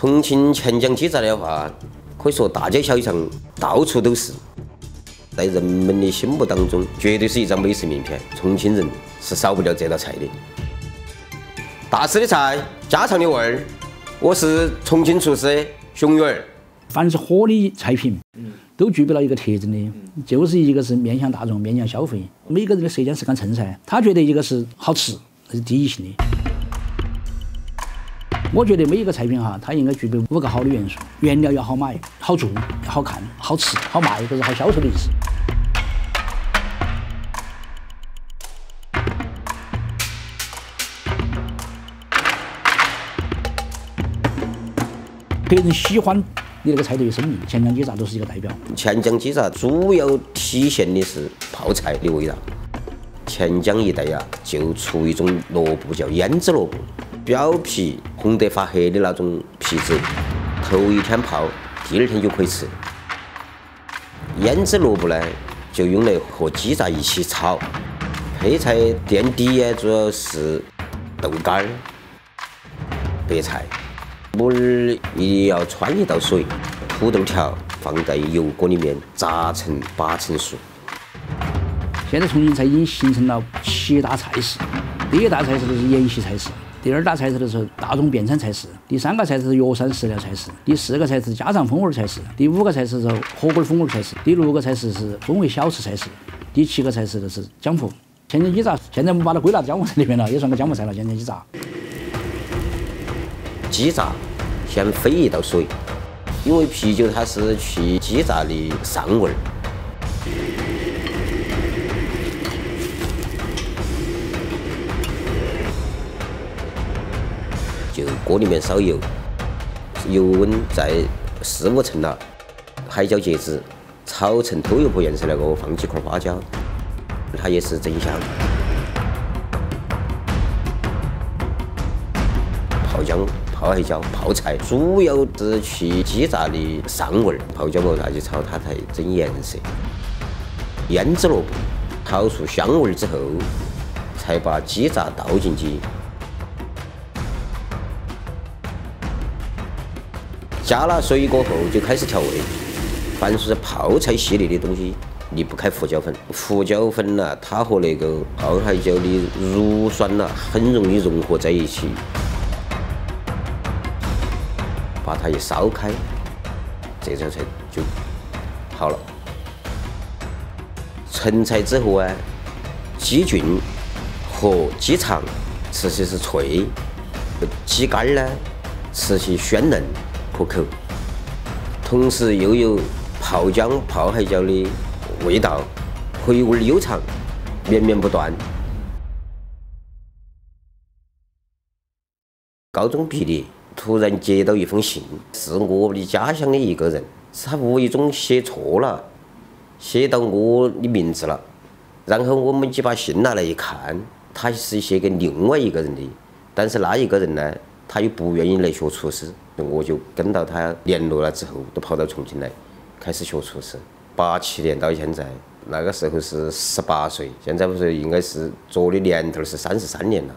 重庆钱江鸡杂的话，可以说大街小巷到处都是，在人们的心目当中，绝对是一张美食名片。重庆人是少不了这道菜的。大师的菜，家常的味儿。我是重庆厨师熊远儿。凡是火的菜品，都具备了一个特征的，就是一个是面向大众、面向消费。每个人的舌尖是杆秤噻，他觉得一个是好吃，那是第一性的。我觉得每一个菜品哈，它应该具备五个好的元素：原料要好买、好做、好看、好吃、好卖，或者好销售的意思。别人喜欢你那个菜都有生命，钱江鸡杂都是一个代表。钱江鸡杂主要体现的是泡菜的味道。钱江一带呀，就出一种萝卜叫胭脂萝卜。表皮红得发黑的那种皮子，头一天泡，第二天就可以吃。胭脂萝卜呢，就用来和鸡杂一起炒。配菜垫底呀，主要是豆干儿、白菜。木耳一定要穿一道水，土豆条放在油锅里面炸成八成熟。现在重庆菜已经形成了七大菜式，第一大菜式就是沿袭菜式。第二大菜式的是大众便餐菜式，第三个菜式是药膳食疗菜式，第四个菜式是家常风味菜式，第五个菜式是火锅风味菜式，第六个菜式是风味小吃菜式，第七个菜式就是江湖。钱江鸡杂现在我们把它归纳到江湖菜里面了，也算个江湖菜了。钱江鸡杂，鸡杂先飞一道水，因为啤酒它是去鸡杂的膻味儿。锅里面烧油，油温在四五成了，海椒节子炒成透油婆颜色那个，放几块花椒，它也是增香。泡姜、泡海椒、泡菜，主要是去鸡杂的膻味儿。泡椒末下去炒，它才增颜色。腌制萝卜炒出香味儿之后，才把鸡杂倒进去。加了水过后就开始调味，凡是泡菜系列的东西离不开胡椒粉。胡椒粉呐，它和那个泡海椒的乳酸呐很容易融合在一起，把它一烧开，这道菜就好了。成菜之后啊，鸡菌和鸡肠吃起是脆，鸡肝呢吃起鲜嫩。可口，同时又有泡姜、泡海椒的味道，回味悠长，绵绵不断。高中毕业，突然接到一封信，是我的家乡的一个人，是他无意中写错了，写到我的名字了。然后我们几把信拿来一看，他是写给另外一个人的，但是那一个人呢？他又不愿意来学厨师，我就跟到他联络了之后，都跑到重庆来，开始学厨师。八七年到现在，那个时候是十八岁，现在不是应该是做的年头是三十三年了。